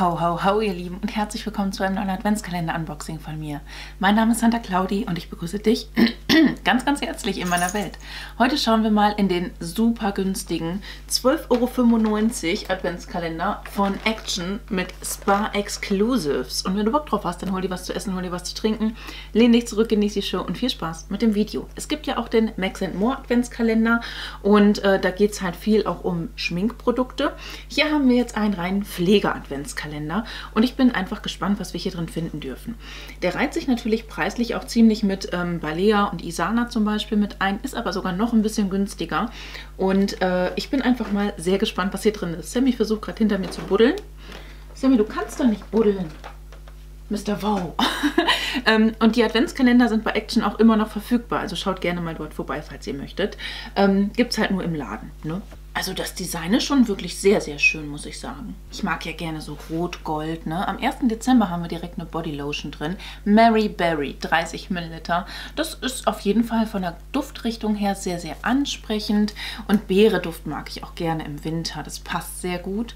Ho, ho, ho, ihr Lieben und herzlich willkommen zu einem neuen Adventskalender-Unboxing von mir. Mein Name ist Santa Claudi und ich begrüße dich ganz, ganz herzlich in meiner Welt. Heute schauen wir mal in den super günstigen 12,95 Euro Adventskalender von Action mit Spa Exclusives. Und wenn du Bock drauf hast, dann hol dir was zu essen, hol dir was zu trinken, lehn dich zurück, genieß die Show und viel Spaß mit dem Video. Es gibt ja auch den Max More Adventskalender und äh, da geht es halt viel auch um Schminkprodukte. Hier haben wir jetzt einen reinen Pflege-Adventskalender. Adventskalender und ich bin einfach gespannt, was wir hier drin finden dürfen. Der reiht sich natürlich preislich auch ziemlich mit ähm, Balea und Isana zum Beispiel mit ein, ist aber sogar noch ein bisschen günstiger und äh, ich bin einfach mal sehr gespannt, was hier drin ist. Sammy versucht gerade hinter mir zu buddeln. Sammy, du kannst doch nicht buddeln. Mr. Wow. ähm, und die Adventskalender sind bei Action auch immer noch verfügbar. Also schaut gerne mal dort vorbei, falls ihr möchtet. Ähm, Gibt es halt nur im Laden. Ne? Also das Design ist schon wirklich sehr, sehr schön, muss ich sagen. Ich mag ja gerne so rot-gold. Ne? Am 1. Dezember haben wir direkt eine Bodylotion drin. Mary Berry, 30 Milliliter. Das ist auf jeden Fall von der Duftrichtung her sehr, sehr ansprechend. Und Beereduft mag ich auch gerne im Winter. Das passt sehr gut.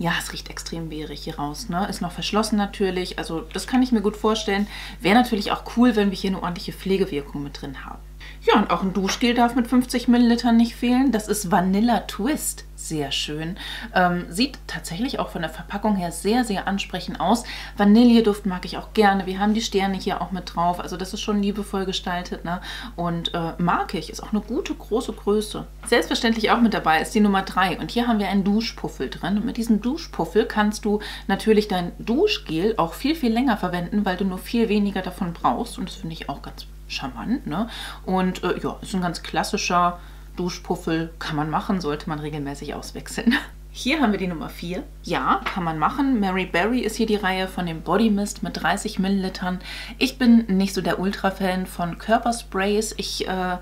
Ja, es riecht extrem beerig hier raus. Ne? Ist noch verschlossen natürlich. Also das kann ich mir gut vorstellen. Wäre natürlich auch cool, wenn wir hier eine ordentliche Pflegewirkung mit drin haben. Ja, und auch ein Duschgel darf mit 50 Millilitern nicht fehlen. Das ist Vanilla Twist. Sehr schön. Ähm, sieht tatsächlich auch von der Verpackung her sehr, sehr ansprechend aus. Vanilleduft mag ich auch gerne. Wir haben die Sterne hier auch mit drauf. Also das ist schon liebevoll gestaltet. Ne? Und äh, mag ich. Ist auch eine gute, große Größe. Selbstverständlich auch mit dabei ist die Nummer 3. Und hier haben wir einen Duschpuffel drin. Und mit diesem Duschpuffel kannst du natürlich dein Duschgel auch viel, viel länger verwenden, weil du nur viel weniger davon brauchst. Und das finde ich auch ganz charmant. Ne? Und äh, ja, ist ein ganz klassischer Duschpuffel. Kann man machen, sollte man regelmäßig auswechseln. Hier haben wir die Nummer 4. Ja, kann man machen. Mary Berry ist hier die Reihe von dem Body Mist mit 30 Millilitern. Ich bin nicht so der Ultra-Fan von Körpersprays. Ich äh,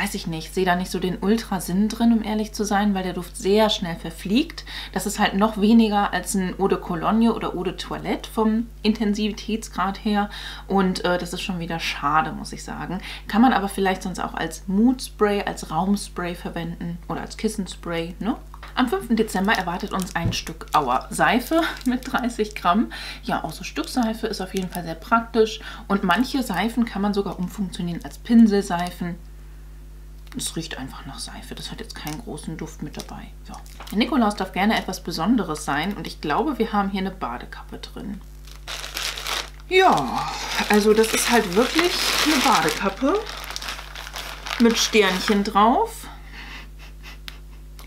weiß ich nicht, sehe da nicht so den Ultra-Sinn drin, um ehrlich zu sein, weil der Duft sehr schnell verfliegt. Das ist halt noch weniger als ein Eau de Cologne oder Eau de Toilette vom Intensivitätsgrad her und äh, das ist schon wieder schade, muss ich sagen. Kann man aber vielleicht sonst auch als Mood-Spray, als Raumspray verwenden oder als Kissenspray, ne? Am 5. Dezember erwartet uns ein Stück Auer Seife mit 30 Gramm. Ja, auch so Stückseife ist auf jeden Fall sehr praktisch und manche Seifen kann man sogar umfunktionieren als Pinselseifen. Es riecht einfach nach Seife. Das hat jetzt keinen großen Duft mit dabei. Ja. Der Nikolaus darf gerne etwas Besonderes sein und ich glaube, wir haben hier eine Badekappe drin. Ja, also das ist halt wirklich eine Badekappe mit Sternchen drauf.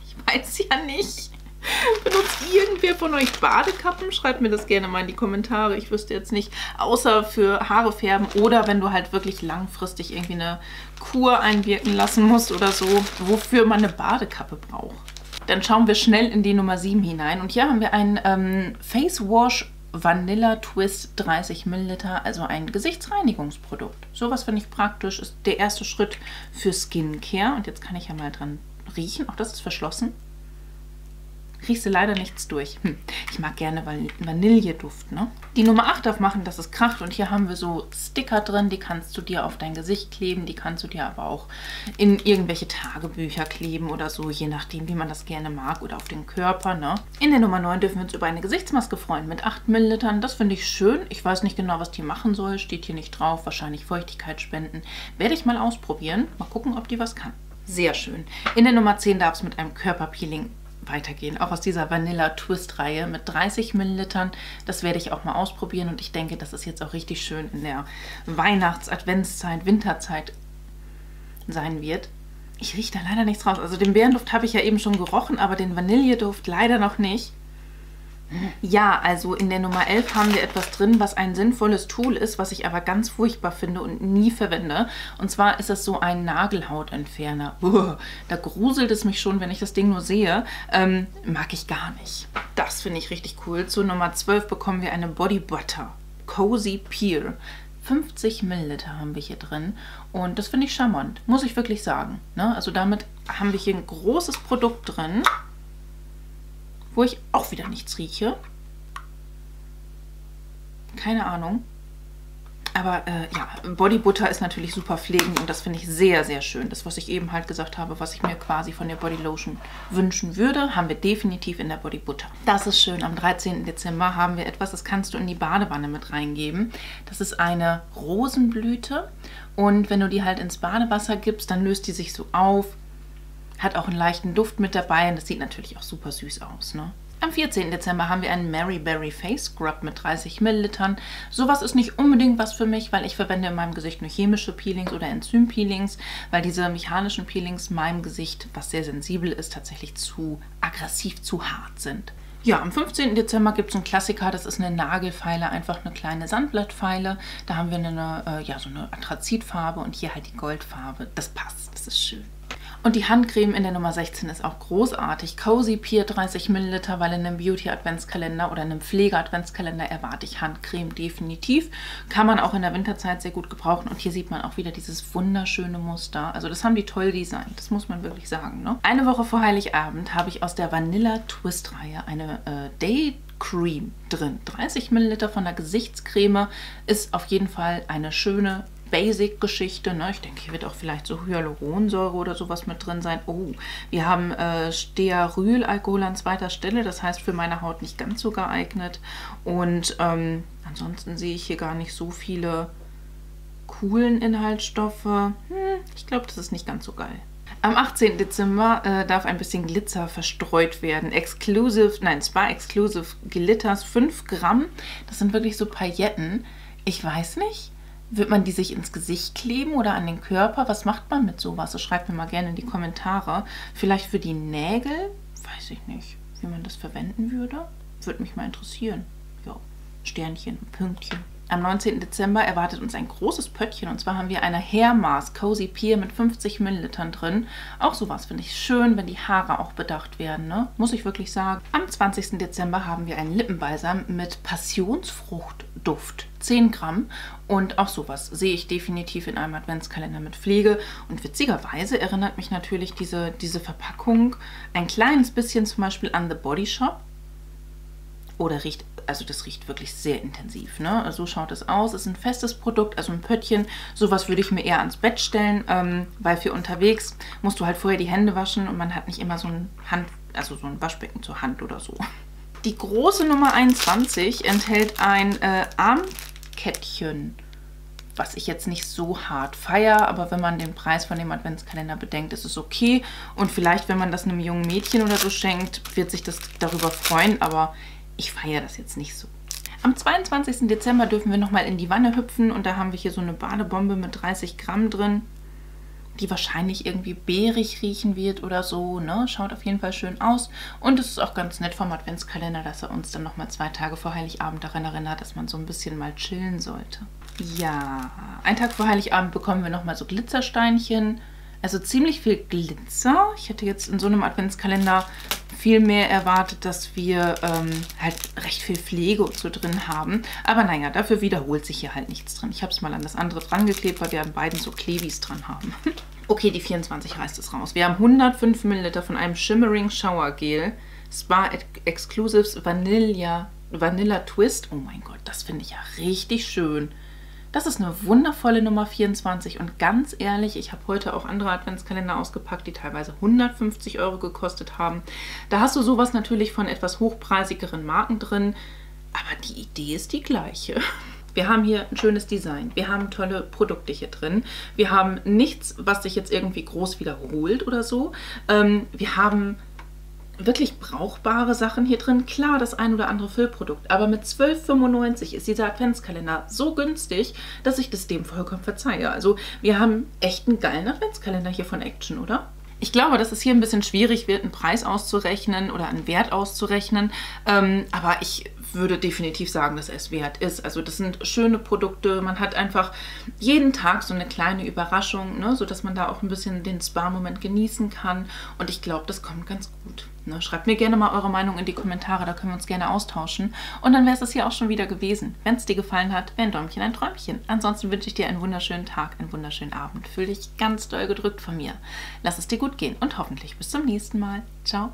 Ich weiß ja nicht. Benutzt irgendwer von euch Badekappen? Schreibt mir das gerne mal in die Kommentare. Ich wüsste jetzt nicht, außer für Haare färben oder wenn du halt wirklich langfristig irgendwie eine Kur einwirken lassen musst oder so, wofür man eine Badekappe braucht. Dann schauen wir schnell in die Nummer 7 hinein. Und hier haben wir ein ähm, Face Wash Vanilla Twist 30 Milliliter, also ein Gesichtsreinigungsprodukt. Sowas finde ich praktisch, ist der erste Schritt für Skincare. Und jetzt kann ich ja mal dran riechen. Auch das ist verschlossen riechst du leider nichts durch. Hm. Ich mag gerne Van Vanilleduft. Ne? Die Nummer 8 darf machen, dass es kracht. Und hier haben wir so Sticker drin, die kannst du dir auf dein Gesicht kleben. Die kannst du dir aber auch in irgendwelche Tagebücher kleben oder so, je nachdem, wie man das gerne mag. Oder auf den Körper. Ne? In der Nummer 9 dürfen wir uns über eine Gesichtsmaske freuen mit 8 Millilitern. Das finde ich schön. Ich weiß nicht genau, was die machen soll. Steht hier nicht drauf. Wahrscheinlich Feuchtigkeit spenden. Werde ich mal ausprobieren. Mal gucken, ob die was kann. Sehr schön. In der Nummer 10 darf es mit einem Körperpeeling weitergehen. Auch aus dieser Vanilla Twist Reihe mit 30 Millilitern. Das werde ich auch mal ausprobieren und ich denke, das ist jetzt auch richtig schön in der Weihnachts-, Adventszeit, Winterzeit sein wird. Ich rieche da leider nichts raus. Also den Beerenduft habe ich ja eben schon gerochen, aber den Vanilleduft leider noch nicht. Ja, also in der Nummer 11 haben wir etwas drin, was ein sinnvolles Tool ist, was ich aber ganz furchtbar finde und nie verwende. Und zwar ist es so ein Nagelhautentferner. Uah, da gruselt es mich schon, wenn ich das Ding nur sehe. Ähm, mag ich gar nicht. Das finde ich richtig cool. Zur Nummer 12 bekommen wir eine Body Butter. Cozy Peel. 50 Milliliter haben wir hier drin und das finde ich charmant, muss ich wirklich sagen. Ne? Also damit haben wir hier ein großes Produkt drin wo ich auch wieder nichts rieche. Keine Ahnung. Aber äh, ja, Bodybutter ist natürlich super pflegend und das finde ich sehr, sehr schön. Das, was ich eben halt gesagt habe, was ich mir quasi von der Body Lotion wünschen würde, haben wir definitiv in der Bodybutter. Das ist schön. Am 13. Dezember haben wir etwas, das kannst du in die Badewanne mit reingeben. Das ist eine Rosenblüte und wenn du die halt ins Badewasser gibst, dann löst die sich so auf. Hat auch einen leichten Duft mit dabei und das sieht natürlich auch super süß aus. Ne? Am 14. Dezember haben wir einen Mary Berry Face Scrub mit 30 Millilitern. Sowas ist nicht unbedingt was für mich, weil ich verwende in meinem Gesicht nur chemische Peelings oder Enzym-Peelings, weil diese mechanischen Peelings meinem Gesicht, was sehr sensibel ist, tatsächlich zu aggressiv, zu hart sind. Ja, am 15. Dezember gibt es einen Klassiker, das ist eine Nagelfeile, einfach eine kleine Sandblattfeile. Da haben wir eine, äh, ja, so eine Anthrazitfarbe und hier halt die Goldfarbe. Das passt, das ist schön. Und die Handcreme in der Nummer 16 ist auch großartig. Cozy Pier 30 ml, weil in einem Beauty-Adventskalender oder einem Pflege-Adventskalender erwarte ich Handcreme definitiv. Kann man auch in der Winterzeit sehr gut gebrauchen. Und hier sieht man auch wieder dieses wunderschöne Muster. Also das haben die toll designt, das muss man wirklich sagen. Ne? Eine Woche vor Heiligabend habe ich aus der Vanilla Twist-Reihe eine äh, Day Cream drin. 30 ml von der Gesichtscreme ist auf jeden Fall eine schöne Basic-Geschichte. Ne? Ich denke, hier wird auch vielleicht so Hyaluronsäure oder sowas mit drin sein. Oh, wir haben äh, Stearylalkohol an zweiter Stelle. Das heißt, für meine Haut nicht ganz so geeignet. Und ähm, ansonsten sehe ich hier gar nicht so viele coolen Inhaltsstoffe. Hm, ich glaube, das ist nicht ganz so geil. Am 18. Dezember äh, darf ein bisschen Glitzer verstreut werden. Exclusive, nein, Spa Exclusive Glitters 5 Gramm. Das sind wirklich so Pailletten. Ich weiß nicht. Wird man die sich ins Gesicht kleben oder an den Körper? Was macht man mit sowas? Das schreibt mir mal gerne in die Kommentare. Vielleicht für die Nägel? Weiß ich nicht, wie man das verwenden würde. Würde mich mal interessieren. Ja, Sternchen, Pünktchen. Am 19. Dezember erwartet uns ein großes Pöttchen und zwar haben wir eine Hair Cozy Peer mit 50 Millilitern drin. Auch sowas finde ich schön, wenn die Haare auch bedacht werden, ne? muss ich wirklich sagen. Am 20. Dezember haben wir einen Lippenbalsam mit Passionsfruchtduft, 10 Gramm und auch sowas sehe ich definitiv in einem Adventskalender mit Pflege und witzigerweise erinnert mich natürlich diese, diese Verpackung ein kleines bisschen zum Beispiel an The Body Shop oder riecht, also das riecht wirklich sehr intensiv. Ne? So schaut es aus. Es ist ein festes Produkt, also ein Pöttchen. Sowas würde ich mir eher ans Bett stellen, ähm, weil für unterwegs musst du halt vorher die Hände waschen und man hat nicht immer so ein Hand, also so ein Waschbecken zur Hand oder so. Die große Nummer 21 enthält ein äh, Armkettchen was ich jetzt nicht so hart feiere, aber wenn man den Preis von dem Adventskalender bedenkt, ist es okay. Und vielleicht, wenn man das einem jungen Mädchen oder so schenkt, wird sich das darüber freuen, aber ich feiere das jetzt nicht so. Am 22. Dezember dürfen wir nochmal in die Wanne hüpfen und da haben wir hier so eine Badebombe mit 30 Gramm drin, die wahrscheinlich irgendwie beerig riechen wird oder so. Ne? Schaut auf jeden Fall schön aus und es ist auch ganz nett vom Adventskalender, dass er uns dann nochmal zwei Tage vor Heiligabend daran erinnert, dass man so ein bisschen mal chillen sollte. Ja, einen Tag vor Heiligabend bekommen wir nochmal so Glitzersteinchen. Also ziemlich viel Glitzer. Ich hätte jetzt in so einem Adventskalender viel mehr erwartet, dass wir ähm, halt recht viel Pflege und so drin haben. Aber naja, dafür wiederholt sich hier halt nichts drin. Ich habe es mal an das andere dran geklebt, weil wir an beiden so Klebis dran haben. okay, die 24 reißt es raus. Wir haben 105 ml von einem Shimmering Shower Gel. Spa Exclusives Vanilla, Vanilla Twist. Oh mein Gott, das finde ich ja richtig schön. Das ist eine wundervolle Nummer 24 und ganz ehrlich, ich habe heute auch andere Adventskalender ausgepackt, die teilweise 150 Euro gekostet haben. Da hast du sowas natürlich von etwas hochpreisigeren Marken drin, aber die Idee ist die gleiche. Wir haben hier ein schönes Design. Wir haben tolle Produkte hier drin. Wir haben nichts, was sich jetzt irgendwie groß wiederholt oder so. Ähm, wir haben wirklich brauchbare Sachen hier drin. Klar, das ein oder andere Füllprodukt, aber mit 12,95 ist dieser Adventskalender so günstig, dass ich das dem vollkommen verzeihe. Also wir haben echt einen geilen Adventskalender hier von Action, oder? Ich glaube, dass es hier ein bisschen schwierig wird, einen Preis auszurechnen oder einen Wert auszurechnen. Ähm, aber ich würde definitiv sagen, dass es wert ist. Also das sind schöne Produkte. Man hat einfach jeden Tag so eine kleine Überraschung, ne, sodass man da auch ein bisschen den Spa-Moment genießen kann. Und ich glaube, das kommt ganz gut. Ne? Schreibt mir gerne mal eure Meinung in die Kommentare, da können wir uns gerne austauschen. Und dann wäre es das hier auch schon wieder gewesen. Wenn es dir gefallen hat, wäre ein Däumchen ein Träumchen. Ansonsten wünsche ich dir einen wunderschönen Tag, einen wunderschönen Abend. Fühl dich ganz doll gedrückt von mir. Lass es dir gut gehen und hoffentlich bis zum nächsten Mal. Ciao.